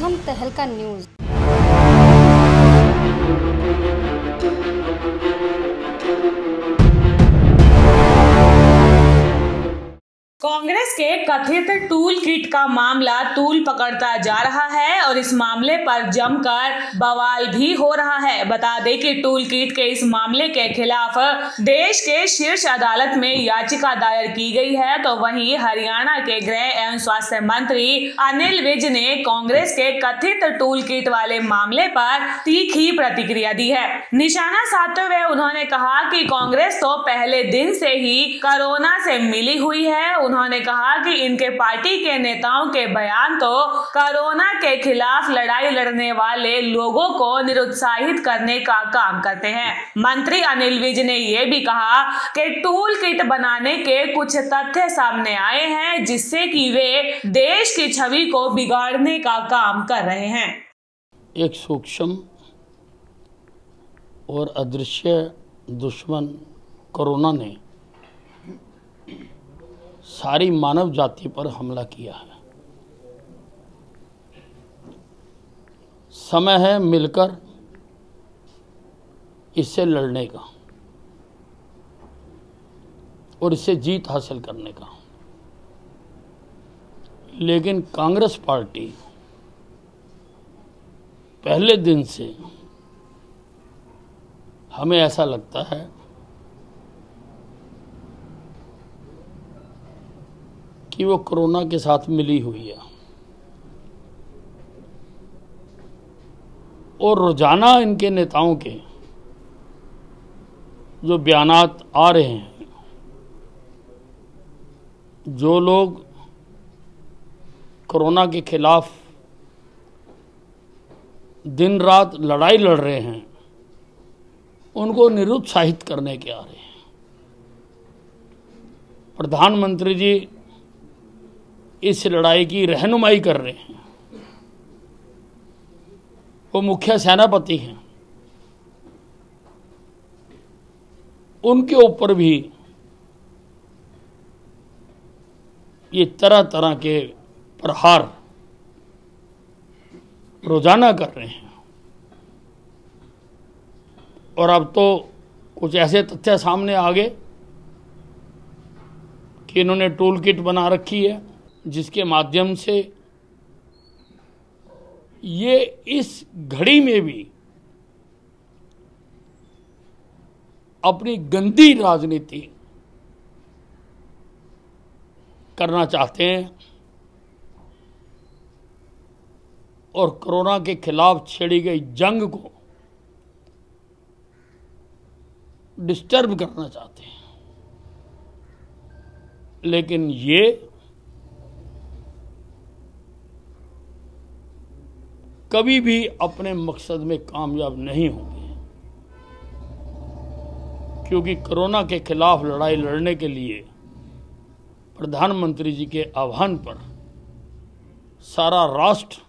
प्रथम तहलका न्यूज़। के कथित टूल किट का मामला तूल पकड़ता जा रहा है और इस मामले पर जमकर बवाल भी हो रहा है। बता दें कि टूल किट के इस मामले के खिलाफ देश के शीर्ष अदालत में याचिका दायर की गई है तो वहीं हरियाणा के गृह एवं स्वास्थ्य मंत्री अनिल विज ने कांग्रेस के कथित टूल किट वाले मामले पर तीखी प्रतिक्रिया दी है। निशाना साधते हुए उन्होंने कहा कि कांग्रेस तो पहले दिन से ही कोरोना से मिली हुई है। उन्होंने कहा कि इनके पार्टी के नेताओं के बयान तो कोरोना के खिलाफ लड़ाई लड़ने वाले लोगों को निरुत्साहित करने का काम करते हैं। मंत्री अनिल विज ने यह भी कहा कि टूल किट बनाने के कुछ तथ्य सामने आए हैं, जिससे कि वे देश की छवि को बिगाड़ने का काम कर रहे हैं। एक सूक्ष्म और अदृश्य दुश्मन कोरोना ने सारी मानव जाति पर हमला किया है। समय है मिलकर इससे लड़ने का और इससे जीत हासिल करने का। लेकिन कांग्रेस पार्टी पहले दिन से हमें ऐसा लगता है कि वो कोरोना के साथ मिली हुई है। और रोज़ाना इनके नेताओं के जो बयानात आ रहे हैं, जो लोग कोरोना के खिलाफ दिन रात लड़ाई लड़ रहे हैं, उनको निरुत्साहित करने के आ रहे हैं। प्रधानमंत्री जी इस लड़ाई की रहनुमाई कर रहे हैं। वो मुख्य सेनापति हैं। उनके ऊपर भी ये तरह तरह के प्रहार रोज़ाना कर रहे हैं। और अब तो कुछ ऐसे तथ्य सामने आ गए कि इन्होंने टूल किट बना रखी है। जिसके माध्यम से ये इस घड़ी में भी अपनी गंदी राजनीति करना चाहते हैं और कोरोना के खिलाफ छेड़ी गई जंग को डिस्टर्ब करना चाहते हैं। लेकिन ये कभी भी अपने मकसद में कामयाब नहीं होंगे। क्योंकि कोरोना के खिलाफ लड़ाई लड़ने के लिए प्रधानमंत्री जी के आह्वान पर सारा राष्ट्र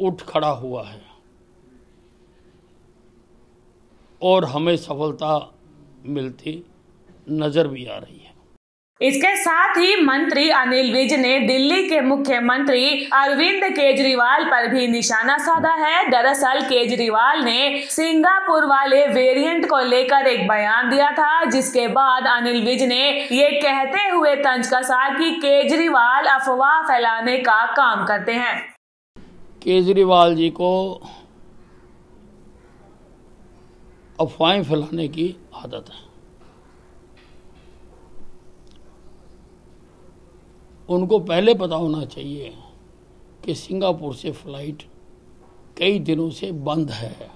उठ खड़ा हुआ है और हमें सफलता मिलती नज़र भी आ रही है। इसके साथ ही मंत्री अनिल विज ने दिल्ली के मुख्यमंत्री अरविंद केजरीवाल पर भी निशाना साधा है। दरअसल, केजरीवाल ने सिंगापुर वाले वेरिएंट को लेकर एक बयान दिया था, जिसके बाद अनिल विज ने ये कहते हुए तंज कसा कि केजरीवाल अफवाह फैलाने का काम करते हैं। केजरीवाल जी को अफवाहें फैलाने की आदत है। उनको पहले पता होना चाहिए कि सिंगापुर से फ़्लाइट कई दिनों से बंद है।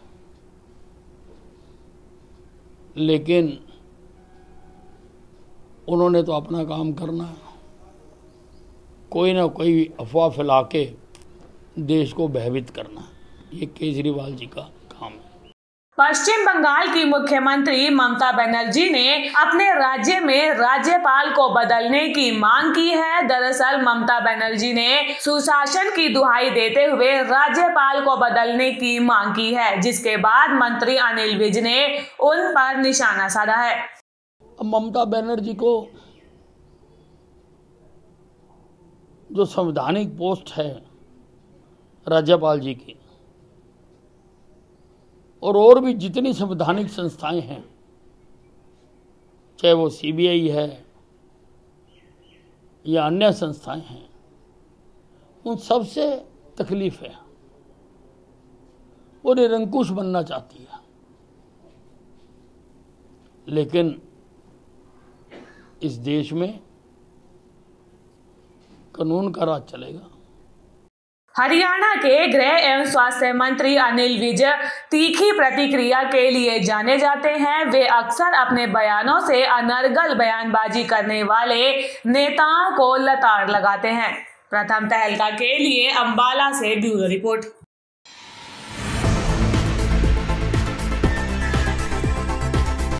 लेकिन उन्होंने तो अपना काम करना कोई ना कोई अफवाह फैला के देश को भयभीत करना ये केजरीवाल जी का काम है। पश्चिम बंगाल की मुख्यमंत्री ममता बनर्जी ने अपने राज्य में राज्यपाल को बदलने की मांग की है। दरअसल, ममता बनर्जी ने सुशासन की दुहाई देते हुए राज्यपाल को बदलने की मांग की है, जिसके बाद मंत्री अनिल विज ने उन पर निशाना साधा है। ममता बनर्जी को जो संवैधानिक पोस्ट है, राज्यपाल जी की और और भी जितनी संवैधानिक संस्थाएँ हैं, चाहे वो सीबीआई है या अन्य संस्थाएँ हैं, उन सबसे तकलीफ़ है। वो निरंकुश बनना चाहती है। लेकिन इस देश में कानून का राज चलेगा। हरियाणा के गृह एवं स्वास्थ्य मंत्री अनिल विज तीखी प्रतिक्रिया के लिए जाने जाते हैं। वे अक्सर अपने बयानों से अनर्गल बयानबाजी करने वाले नेताओं को लताड़ लगाते हैं। प्रथम तहलका के लिए अंबाला से ब्यूरो रिपोर्ट।